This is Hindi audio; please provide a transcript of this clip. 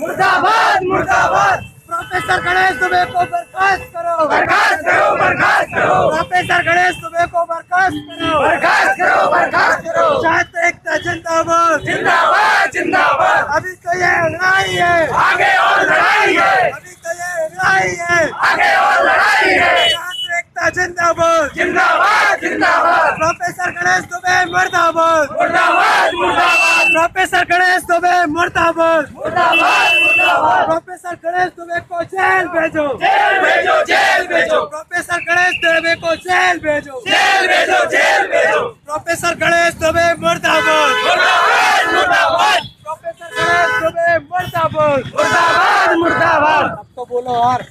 मुर्दाबाद मुर्दाबाद। प्रोफेसर गणेश दुबे को बर्खास्त करो। बर्खास्त करो बर्खास्त करो। प्रोफेसर गणेश दुबे को बर्खास्त करो। बर्खास्त करो बर्खास्त करो। छात्र एकता जिंदाबाद। जिंदाबाद जिंदाबाद। अभी तो ये लड़ाई है। आगे और लड़ाई है। अभी तो ये लड़ाई है। आगे और लड़ाई है। छात्र एकता जिंदाबाद। जिंदाबाद जिंदाबाद। प्रोफेसर गणेश दुबे मुर्दाबाद। मुर्दाबाद मुर्दाबाद। प्रोफेसर गणेश दुबे मुर्दाबाद। प्रोफेसर गणेश दुबे को जेल भेजो। जेल भेजो जेल भेजो। प्रोफेसर गणेश दुबे को जेल भेजो। जेल भेजो जेल भेजो। प्रोफेसर गणेश दुबे मुर्दाबाद। मुर्दाबाद मुर्दाबाद। प्रोफेसर गणेश दुबे मुर्दाबाद। मुर्दाबाद मुर्दाबाद। अब तो बोलो और।